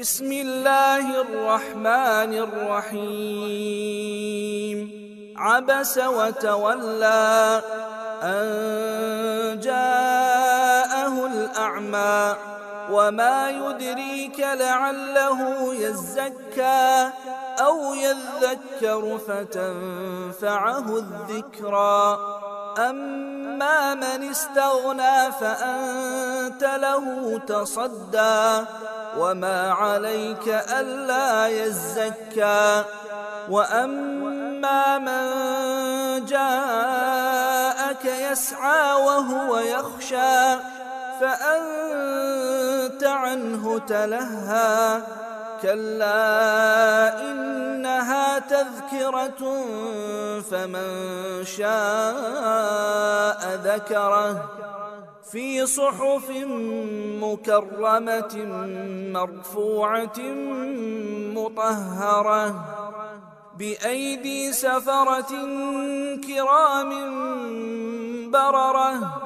بسم الله الرحمن الرحيم. عبس وتولى أن جاءه الأعمى. وما يدريك لعله يزكى أو يذكر فتنفعه الذكرى. أما من استغنى فأنت له تصدى وما عليك ألا يزكى. وأما من جاءك يسعى وهو يخشى فأنت عنه تلهى. كلا إنها تذكرة فمن شاء ذكره في صحف مكرمة مرفوعة مطهرة بأيدي سفرة كرام بررة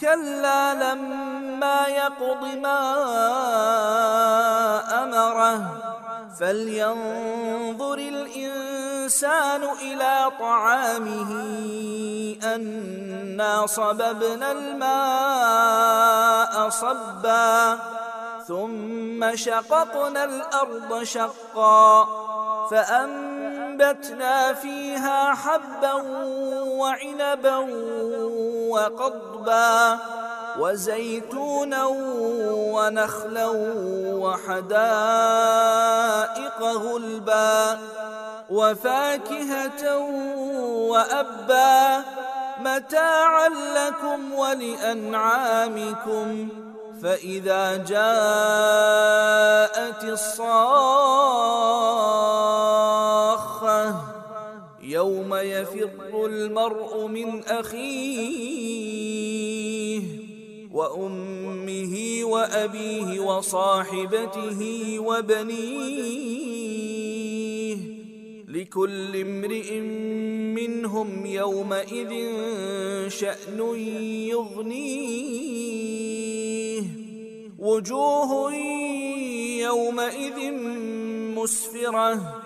كلا لما يقض ما أمره فلينظر الإنسان إلى طعامه أنا صببنا الماء صبا ثم شققنا الأرض شقا فأنبتنا فيها حبا وعنبا وقضبا وزيتونا ونخلا وحدائق غلبا وفاكهة وأبا متاعا لكم ولأنعامكم فإذا جاءت الصاخة يفر المرء من أخيه وأمه وأبيه وصاحبته وبنيه لكل امرئ منهم يومئذ شأن يغنيه وجوه يومئذ مسفرة